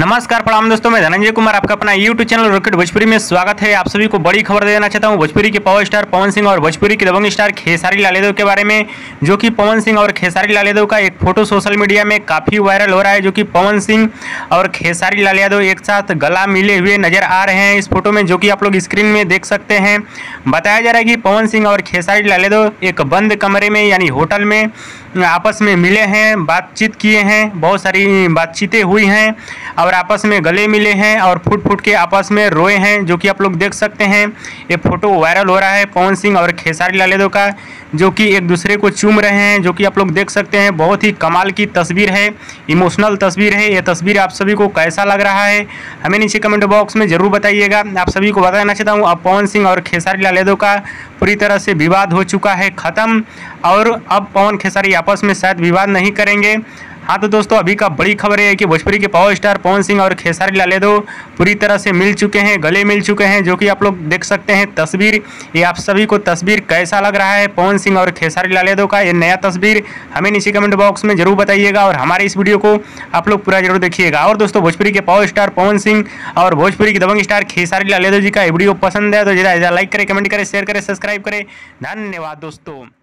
नमस्कार प्रणाम दोस्तों, मैं धनंजय कुमार, आपका अपना यूट्यूब चैनल रॉकेट भोजपुरी में स्वागत है। आप सभी को बड़ी खबर देना चाहता हूँ। भोजपुरी के पावर स्टार पवन सिंह और भोजपुरी के दबंग स्टार खेसारी लाल यादव के बारे में, जो कि पवन सिंह और खेसारी लाल यादव का एक फ़ोटो सोशल मीडिया में काफ़ी वायरल हो रहा है, जो कि पवन सिंह और खेसारी लाल यादव एक साथ गला मिले हुए नज़र आ रहे हैं इस फ़ोटो में, जो कि आप लोग स्क्रीन में देख सकते हैं। बताया जा रहा है कि पवन सिंह और खेसारी लाल यादव एक बंद कमरे में, यानी होटल में, आपस में मिले हैं, बातचीत किए हैं, बहुत सारी बातचीतें हुई हैं। और आपस में गले मिले हैं और फुट फुट के आपस में रोए हैं, जो कि आप लोग देख सकते हैं। ये फ़ोटो वायरल हो रहा है पवन सिंह और खेसारी लाल यादव का, जो कि एक दूसरे को चूम रहे हैं, जो कि आप लोग देख सकते हैं। बहुत ही कमाल की तस्वीर है, इमोशनल तस्वीर है। ये तस्वीर आप सभी को कैसा लग रहा है, हमें नीचे कमेंट बॉक्स में ज़रूर बताइएगा। आप सभी को बताना चाहता हूँ, अब पवन सिंह और खेसारी लाल यादव का पूरी तरह से विवाद हो चुका है, ख़त्म। और अब पवन खेसारी आपस में शायद विवाद नहीं करेंगे। हाँ तो दोस्तों, अभी का बड़ी खबर है कि भोजपुरी के पावर स्टार पवन सिंह और खेसारी लाल यादव पूरी तरह से मिल चुके हैं, गले मिल चुके हैं, जो कि आप लोग देख सकते हैं तस्वीर। ये आप सभी को तस्वीर कैसा लग रहा है पवन सिंह और खेसारी लाल यादव का? ये नया तस्वीर हमें नीचे कमेंट बॉक्स में ज़रूर बताइएगा और हमारे इस वीडियो को आप लोग पूरा ज़रूर देखिएगा। और दोस्तों, भोजपुरी के पावर स्टार पवन सिंह और भोजपुरी के दबंग स्टार खेसारी लाल यादव जी का वीडियो पसंद है तो ज़रा लाइक करें कमेंट करें शेयर करें सब्सक्राइब करें। धन्यवाद दोस्तों।